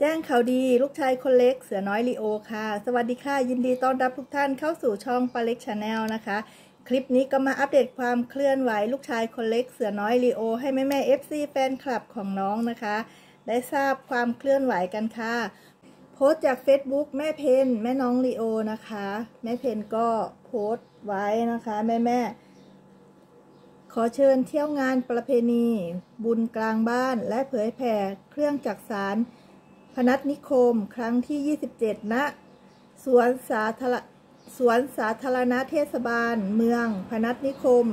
แจ้งข่าวดีลูกชายคนเล็กเสือน้อยลีโอค่ะ สวัสดีค่ะ ยินดีต้อนรับทุกท่านเข้าสู่ช่องป้าเล็ก channel นะคะ คลิปนี้ก็มาอัปเดตความเคลื่อนไหวลูกชายคนเล็กเสือน้อยลีโอ ให้แม่แม่ FC แฟนคลับของน้องนะคะ ได้ทราบความเคลื่อนไหวกันค่ะ โพสต์จาก Facebook แม่เพนแม่น้องลีโอนะคะ แม่เพนก็โพสต์ไว้นะคะแม่แม่ขอเชิญเที่ยวงานประเพณี บุญกลางบ้าน และเผยแผ่เครื่องจักสาร พนัสนิคม ครั้งที่ 27ณสวนสาธารสวนสาธารณะเทศบาล เมือง พนัสนิคม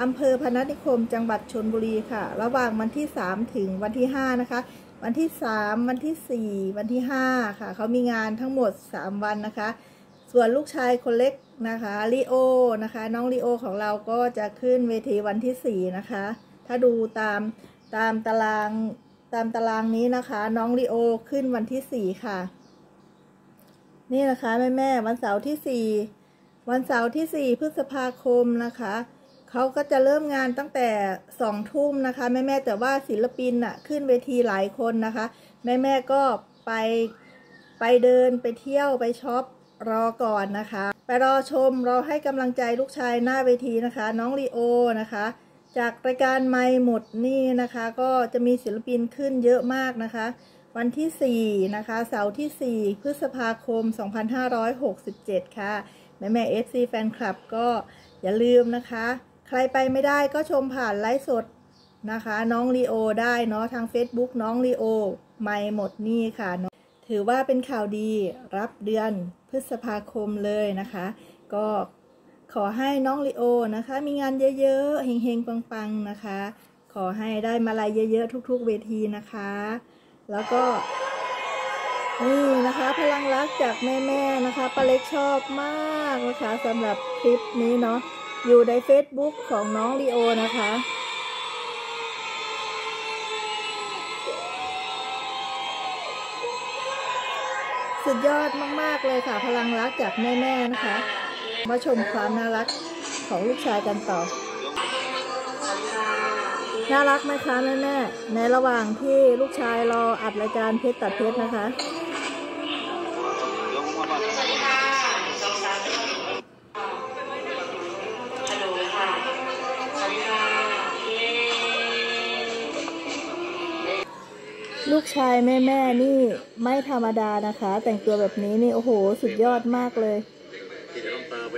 อำเภอพนัสนิคม จังหวัดชนบุรีค่ะ ระหว่างวันที่ 3 ถึงวันที่ 5 นะคะ วันที่ 3 วันที่ 4 วันที่ 5 ค่ะ เขามีงานทั้งหมด 3 วันนะคะ ส่วนลูกชายคนเล็กนะคะลีโอนะคะ น้องลีโอของเราก็จะขึ้นเวทีวันที่ 4 นะคะ ถ้าดูตามตามตาราง ตามตารางนี้นะคะ น้องลีโอขึ้นวันที่4ค่ะ นี่นะคะแม่แม่วันเสาร์ที่4วันเสาร์ที่4พฤษภาคมนะคะเขาก็จะเริ่มงานตั้งแต่สองทุ่มนะคะแม่แม่แต่ว่าศิลปินอะขึ้นเวทีหลายคนนะคะ แม่แม่ก็ไปไปเดินไปเที่ยวไปช็อปรอก่อนนะคะ ไปรอชมรอให้กำลังใจลูกชายหน้าเวทีนะคะ น้องลีโอนะคะ จากรายการไม่หมดนี่นะคะ ก็จะมีศิลปินขึ้นเยอะมากนะคะ วันที่ 4 นะคะ เสาร์ที่ 4 พฤษภาคม 2567 ค่ะ แม่แม่ FC แฟนคลับก็อย่าลืมนะคะ ใครไปไม่ได้ก็ชมผ่านไลฟ์สดนะคะ น้องลีโอได้เนาะทาง Facebook น้องลีโอทั้งหมดนี่ค่ะถือว่าเป็นข่าวดีรับเดือนพฤษภาคมเลยนะคะ ก็ ขอให้น้องลีโอนะคะ มีงานเยอะๆ เฮงๆ ปังๆ นะคะ ขอให้ได้มาลายเยอะๆ ทุกๆ เวทีนะคะ แล้วก็นี่นะคะพลังรักจากแม่ๆนะคะป้าเล็กชอบมากนะคะสำหรับคลิปนี้เนาะอยู่ใน Facebook ของน้องลีโอนะคะ สุดยอดมากๆเลยค่ะ พลังรักจากแม่ๆนะคะ มาชมความน่ารักของลูกชายกันต่อ น่ารักไหมคะแม่แม่ในระหว่างที่ลูกชายรออัดรายการเพชรตัดเพชรนะคะสวัสดีค่ะสองสามฮัลโหลค่ะสวัสดีค่ะลูกชายแม่แม่นี่ไม่ธรรมดานะคะ แต่งตัวแบบนี้นี่ โอ้โห สุดยอดมากเลย ขี่จากลำปางไป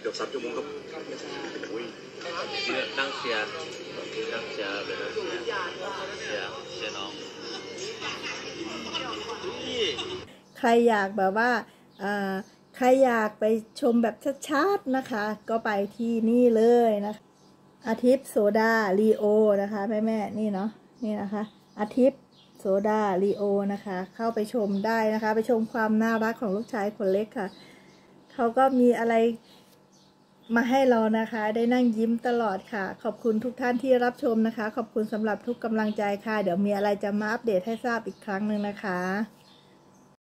เกือบสามชั่วโมงครับอุ้ยนั่งเชียร์นั่งเชียร์เลยนะเชียร์เชียร์เชียร์น้องใครอยากแบบว่าอ่าใครอยากไปชมแบบชัดๆนะคะ ก็ไปที่นี่เลยนะคะอาทิตย์โซดาลีโอนะคะแม่แม่ๆนี่เนาะนี่นะคะอาทิตย์โซดาลีโอนะคะ เข้าไปชมได้นะคะ ไปชมความน่ารักของลูกชายคนเล็กค่ะ เขาก็มีอะไรมาให้เรานะคะ ได้นั่งยิ้มตลอดค่ะ ขอบคุณทุกท่านที่รับชมนะคะ ขอบคุณสำหรับทุกกำลังใจค่ะ เดี๋ยวมีอะไรจะมาอัปเดตให้ทราบอีกครั้งหนึ่งนะคะ